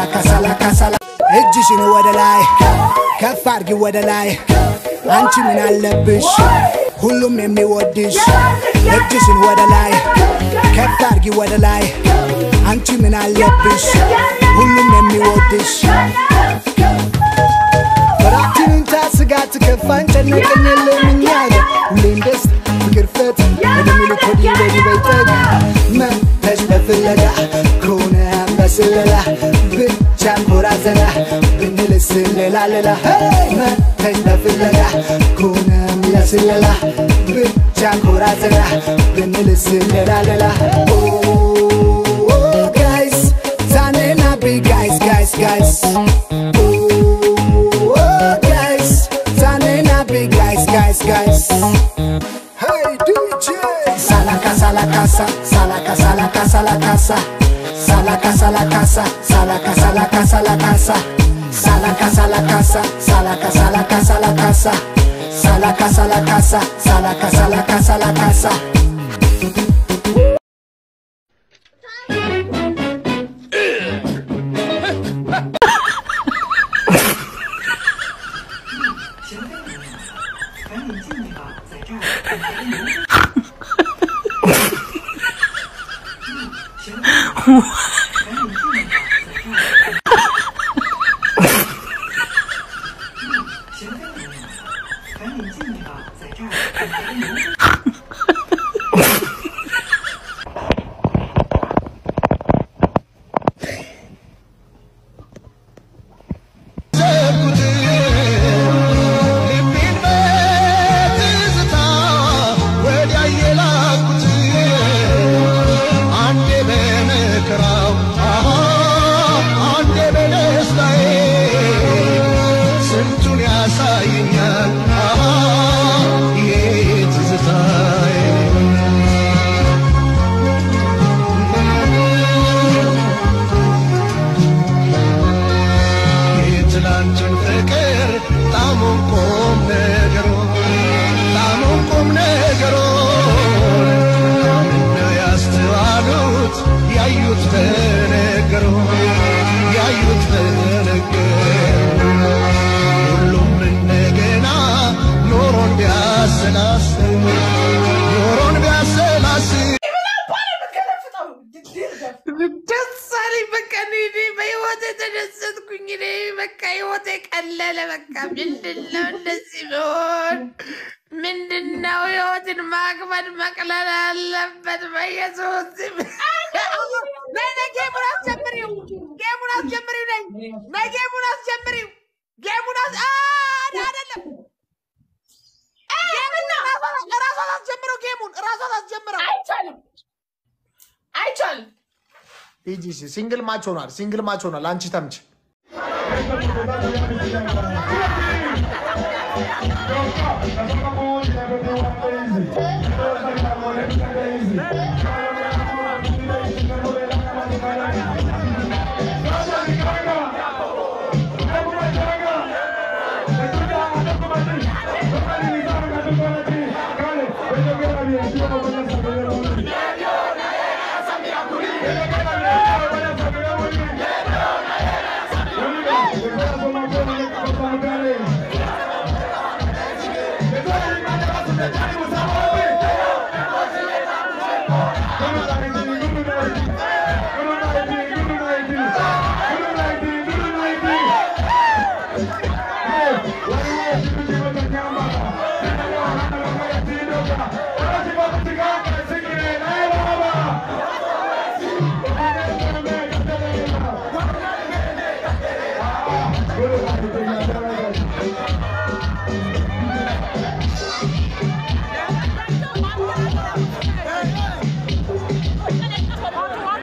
ካሳላ ካሳላ እጅሽን ወደ ላይ ከፍ አድርጊ ወደ ላይ አንቺ ምን አለብሽ ሁሉም የሚወድሽ እጅሽን ወደ ላይ ከፍ አድርጊ ወደ ላይ አንቺ ምን አለብሽ ሁሉም የሚወድሽ ፍራችንን ስጋት ከፋን ጨነቀኝ የለም silela lela napenda vile kuna mila silela. Bichangura zela benele silela lela. Oh guys. Tanena big guys guys guys. Oh guys. Tanena big guys guys guys. Hey DJ salaka sala salaka salaka salaka sala salaka salaka salaka salaka salaka 萨拉卡萨拉卡萨萨拉卡萨拉卡萨拉卡萨拉卡萨拉卡萨。ሁሉም እንደገና ኖሮን ቢያሰላስል ህይወትን ማክበድ መቅለል አለበት። በኢየሱስ ስም ነይ ነይ፣ ጌሙን አስጀምሪው፣ ጌሙን አስጀምሪው፣ ነይ ነይ፣ ጌሙን አስጀምሪው፣ ጌሙን አይደለም ጌሙን እራሷ ታስጀምረው፣ ጌሙን እራሷ ታስጀምረው። አይቻልም፣ አይቻልም። ሂጂ እሺ። ሲንግል ማች ሆኗል። ሲንግል ማች ሆኗል። አንቺ ተምች Hey,